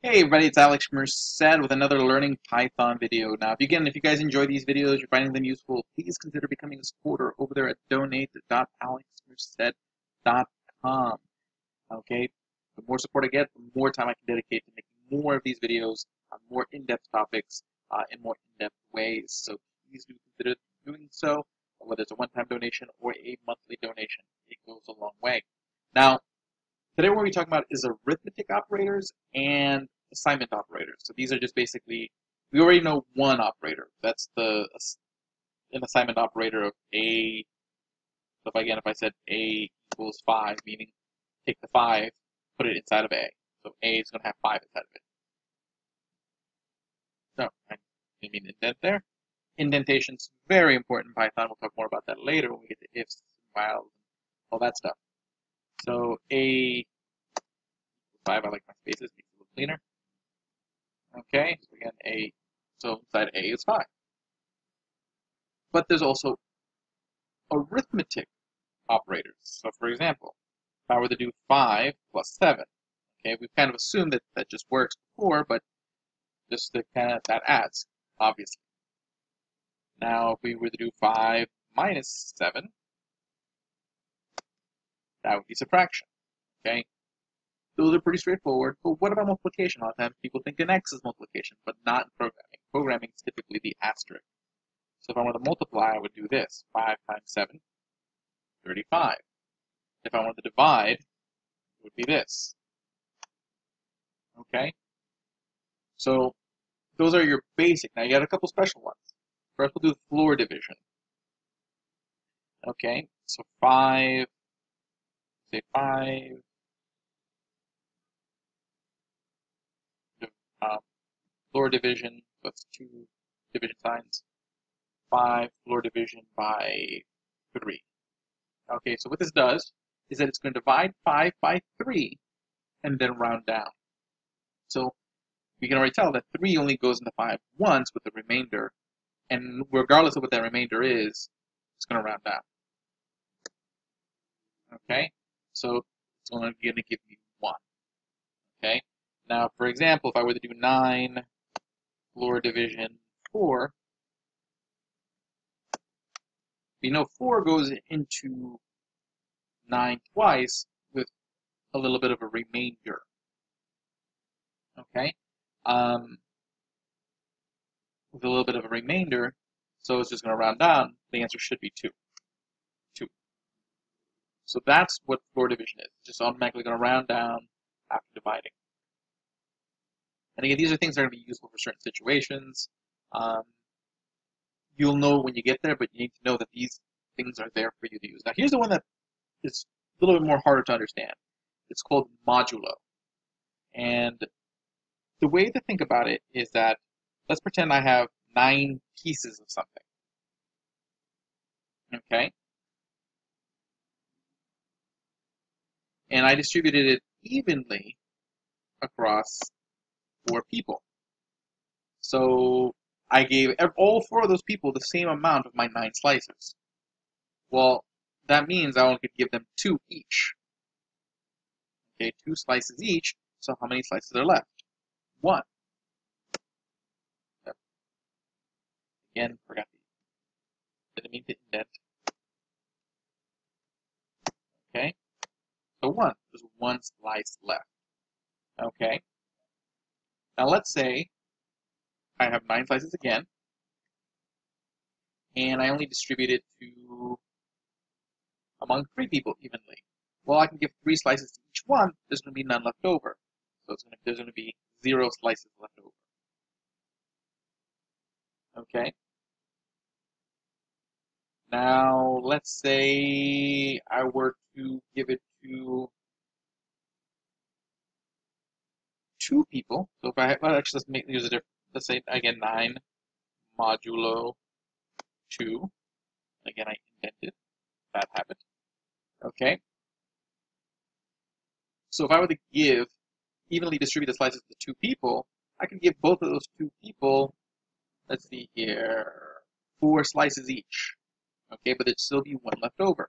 Hey everybody, it's Alex Merced with another Learning Python video. Now, if, again, if you guys enjoy these videos, you're finding them useful, please consider becoming a supporter over there at donate.alexmerced.com. Okay, the more support I get, the more time I can dedicate to making more of these videos on more in-depth topics uh, in more in-depth ways. So please do consider doing so, whether it's a one-time donation or a monthly donation. It goes a long way. Now, Today we're going to be talking about is arithmetic operators and assignment operators. So these are just basically, we already know one operator. That's the an assignment operator of A. So if again, if I said A equals 5, meaning take the 5, put it inside of A. So A is going to have 5 inside of it. So I mean indent there. Indentation's very important in Python. We'll talk more about that later when we get to ifs, whiles, all that stuff. So A 5, I like my spaces, makes it little cleaner. Okay, so again, A, so inside A is 5. But there's also arithmetic operators. So for example, if I were to do 5 plus 7, okay, we've kind of assumed that that just works before, but just to kind of, that adds, obviously. Now, if we were to do 5 minus 7, that would be subtraction. Okay? Those are pretty straightforward. But what about multiplication? A lot of times people think an x is multiplication, but not in programming. Programming is typically the asterisk. So if I want to multiply, I would do this. 5 times 7, 35. If I wanted to divide, it would be this. Okay? So those are your basic. Now you got a couple special ones. First we'll do floor division. Okay, so 5 say 5 um, floor division, that's two division signs, 5 floor division by 3. Okay, so what this does is that it's going to divide 5 by 3 and then round down. So we can already tell that 3 only goes into 5 once with the remainder, and regardless of what that remainder is, it's going to round down. Okay? So it's only going to give me 1. Okay? Now, for example, if I were to do 9 floor division 4, we know 4 goes into 9 twice with a little bit of a remainder. Okay? Um, with a little bit of a remainder, so it's just going to round down, the answer should be 2. So that's what floor division is. It's just automatically going to round down after dividing. And again, these are things that are going to be useful for certain situations. Um, you'll know when you get there, but you need to know that these things are there for you to use. Now, here's the one that is a little bit more harder to understand. It's called modulo. And the way to think about it is that let's pretend I have nine pieces of something. Okay? And I distributed it evenly across four people. So I gave all four of those people the same amount of my nine slices. Well, that means I only could give them two each. Okay, two slices each, so how many slices are left? One. Again, forgot the, didn't mean to indent. So 1. There's one slice left. Okay. Now let's say I have 9 slices again, and I only distribute it to among 3 people evenly. Well, I can give 3 slices to each one, there's going to be none left over. So to, there's going to be 0 slices left over. Okay. Now, let's say I were to give it to two people. So if I well, actually let's make use a different. Let's say again nine modulo two. Again, I invented that habit. Okay. So if I were to give evenly distributed slices to two people, I could give both of those two people, let's see here, four slices each. Okay, but there'd still be one left over.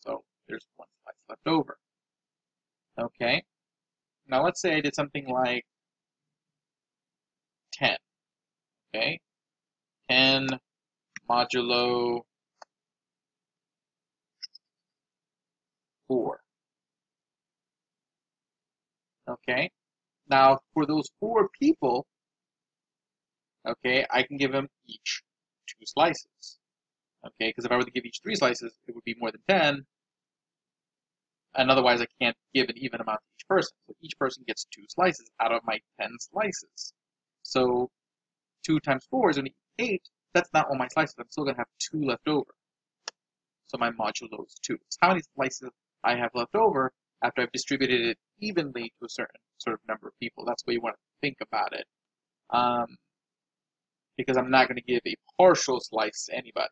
So there's one slice left over. Okay. Now let's say I did something like 10. Okay? 10 modulo 4. Okay? Now, for those four people, okay, I can give them each two slices. Okay, because if I were to give each three slices, it would be more than 10. And otherwise, I can't give an even amount to each person. So each person gets two slices out of my 10 slices. So 2 times 4 is only 8. That's not all my slices. I'm still going to have 2 left over. So my modulo is 2. So how many slices I have left over after I've distributed it evenly to a certain sort of number of people. That's way you want to think about it. Um, because I'm not going to give a partial slice to anybody.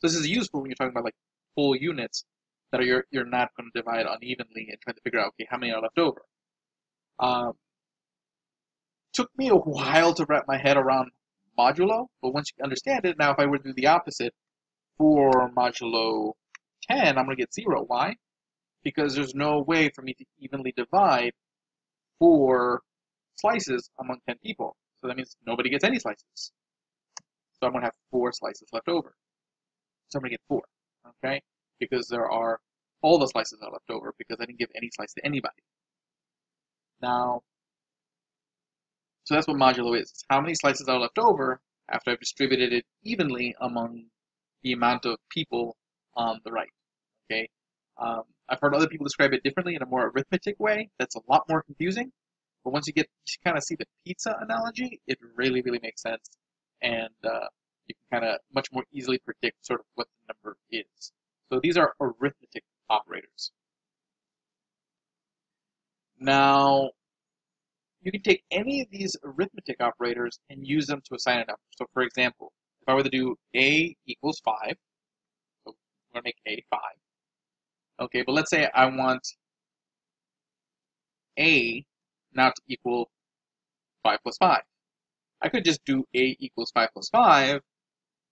So this is useful when you're talking about like full units that you're, you're not going to divide unevenly and trying to figure out, okay, how many are left over. Um, took me a while to wrap my head around modulo, but once you understand it, now if I were to do the opposite for modulo 10, I'm going to get 0. Why? Because there's no way for me to evenly divide four slices among 10 people. So that means nobody gets any slices. So I'm going to have four slices left over. So I'm going to get four, okay? Because there are, all the slices are left over because I didn't give any slice to anybody. Now, so that's what modulo is. It's how many slices are left over after I've distributed it evenly among the amount of people on the right, okay? Um, I've heard other people describe it differently in a more arithmetic way. That's a lot more confusing. But once you get you kind of see the pizza analogy, it really, really makes sense. And uh, you can kind of much more easily predict sort of what the number is. So these are arithmetic operators. Now, you can take any of these arithmetic operators and use them to assign a number. So for example, if I were to do a equals 5, so I'm going to make a 5. Okay, but let's say I want a now to equal 5 plus 5. I could just do a equals 5 plus 5,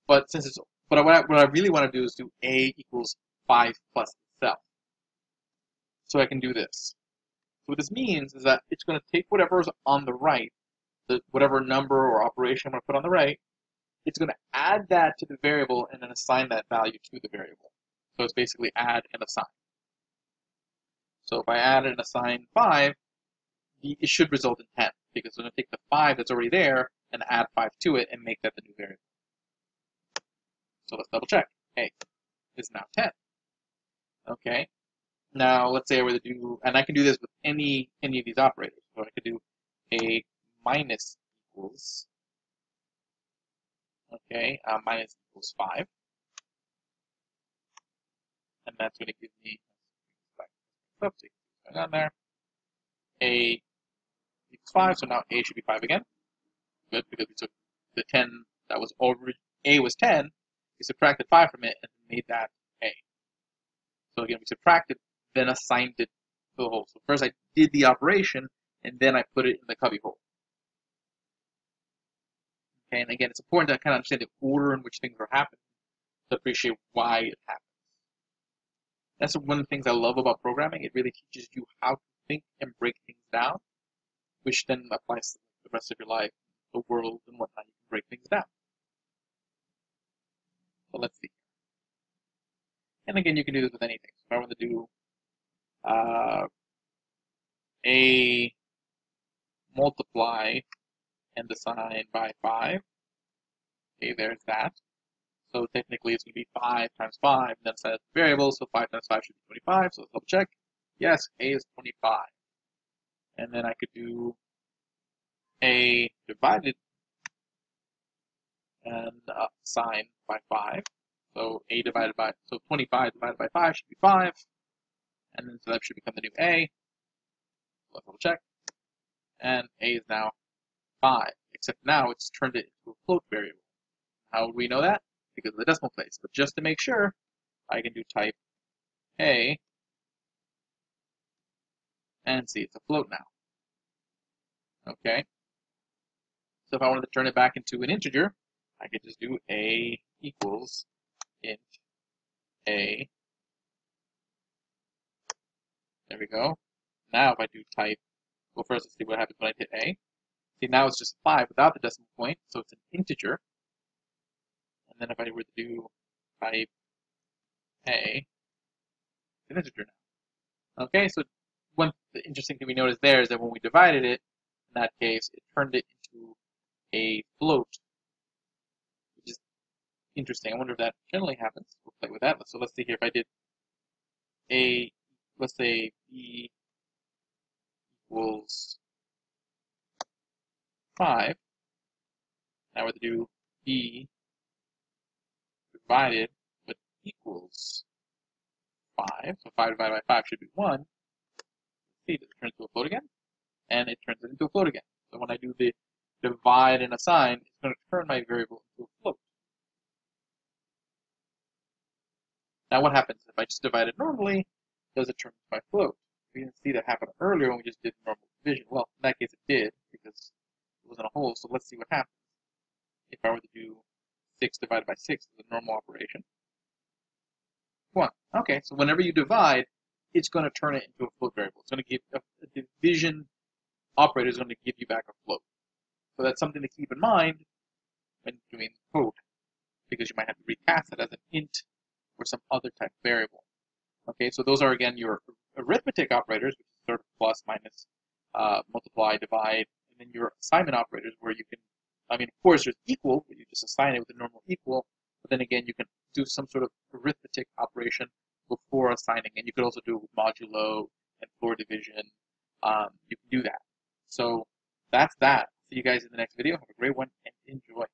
but since it's but what I, what I really want to do is do a equals 5 plus itself. So I can do this. So what this means is that it's going to take whatever's on the right, the whatever number or operation I'm going to put on the right, it's going to add that to the variable and then assign that value to the variable. So it's basically add and assign. So if I add and assign 5, it should result in 10 because I'm going to take the 5 that's already there and add 5 to it and make that the new variable. So let's double check. A is now 10. Okay. Now let's say I were to do, and I can do this with any any of these operators. So I could do a minus equals, okay, uh, minus equals 5. And that's going to give me Oopsie. Down there. A equals 5, so now A should be 5 again. Good, because we took the 10 that was over, A was 10, we subtracted 5 from it and made that A. So again, we subtracted, then assigned it to the hole. So first I did the operation, and then I put it in the cubby hole. Okay, and again, it's important to kind of understand the order in which things are happening to appreciate why it happens. That's one of the things I love about programming. It really teaches you how to think and break things down, which then applies to the rest of your life, the world, and whatnot. You can break things down. So let's see. And again, you can do this with anything. So if I want to do uh, a multiply and assign by 5, okay, there's that. So technically it's going to be 5 times 5, and that's a variable, so 5 times 5 should be 25, so let's double check. Yes, A is 25. And then I could do A divided and uh, sign by 5. So A divided by, so 25 divided by 5 should be 5. And then so that should become the new A. Let's double check. And A is now 5, except now it's turned it into a float variable. How would we know that? because of the decimal place. But just to make sure, I can do type A and see it's a float now. Okay. So if I wanted to turn it back into an integer, I could just do A equals int A. There we go. Now if I do type Well, first let's see what happens when I hit A. See, now it's just 5 without the decimal point, so it's an integer. And then if I were to do type A, it's an integer now. Okay, so one interesting thing we noticed there is that when we divided it, in that case, it turned it into a float, interesting. I wonder if that generally happens. We'll play with that. So let's see here. If I did A, let's say B equals 5, now we're to do B divided with equals 5. So 5 divided by 5 should be 1. See, it turn into a float again? And it turns it into a float again. So when I do the divide and assign, it's going to turn my variable into a float. Now what happens if I just divide it normally? Does it turn into my float? We didn't see that happen earlier when we just did normal division. Well, in that case it did, because it was in a whole, so let's see what happens. If I were to do 6 divided by 6 is a normal operation. 1. Okay, so whenever you divide, it's going to turn it into a float variable. It's going to give a, a division operator is going to give you back a float. So that's something to keep in mind when doing code, because you might have to recast it as an int or some other type variable. Okay, so those are again your arithmetic operators, which is sort of plus, minus, uh, multiply, divide, and then your assignment operators where you can, I mean, of course, there's equal, where you just assign it with a normal equal, but then again, you can do some sort of arithmetic operation before assigning, and you could also do it with modulo and floor division. Um, you can do that. So that's that. See you guys in the next video. Have a great one and enjoy.